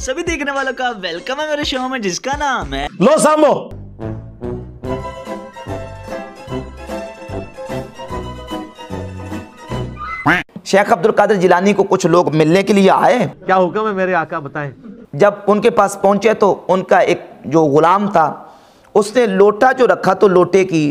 सभी देखने वालों का वेलकम है मेरे शो में जिसका नाम है लो सामो। शेख अब्दुल कादिर जिलानी को कुछ लोग मिलने के लिए आए। क्या हुक्म है मेरे आका बताएँ। जब उनके पास पहुँचे तो उनका एक जो गुलाम था उसने लोटा जो रखा तो लोटे की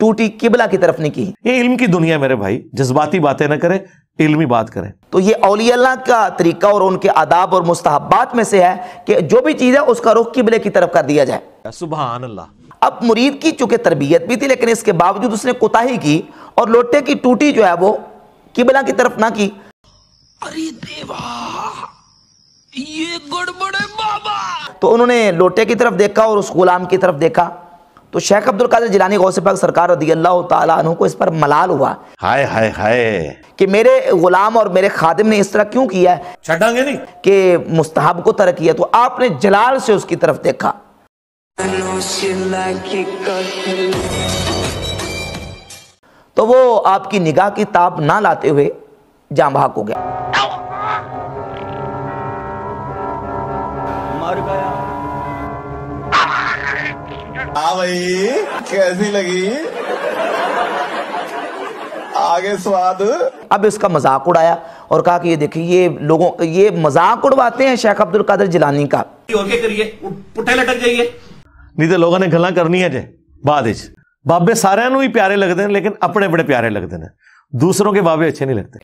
टूटी किबला की तरफ़ नहीं की। ये इल्म की दुनिया मेरे भाई जज्बाती बातें ना करें इल्मी बात करें। तो ये औलिया का तरीका और उनके आदाब और मुस्तहबात में से है कि जो भी चीज़ है उसका रुख किबले की तरफ़ कर दिया जाए। सुबह अल्लाह अब मुरीद की चूँकि तरबियत भी थी लेकिन इसके बावजूद उसने कोताही की और लोटे की टूटी जो है वो किबला की तरफ़ ना की। अरे देवा ये गड़बड़ बाबा। तो उन्होंने लोटे की तरफ़ देखा और उस गुलाम की तरफ़ देखा। तो शेख अब्दुल कादिर जिलानी गौसे पाक सरकार रदी अल्लाह अन्हु को इस पर मलाल हुआ। हाय हाय हाय। कि मेरे गुलाम और मेरे खादिम ने इस तरह क्यों किया छटांगे नहीं? कि मुस्तहब को तरक किया तो आपने जलाल से उसकी तरफ़ देखा। तो वो आपकी निगाह की ताप ना लाते हुए जाम भाग हो गया। हाँ भाई कैसी लगी? आगे स्वाद। अब इसका मज़ाक उड़ाया और कहा कि ये देखिए ये लोगों ये मज़ाक उड़वाते हैं शेख अब्दुल कादर जिलानी का। और क्या करिए पुठे लटक जाइए। नहीं तो लोगों ने गल करनी है जे बाद बाबे सारे ही प्यारे लगते हैं लेकिन अपने बड़े प्यारे लगते हैं। दूसरों के बाबे अच्छे नहीं लगते